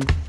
time.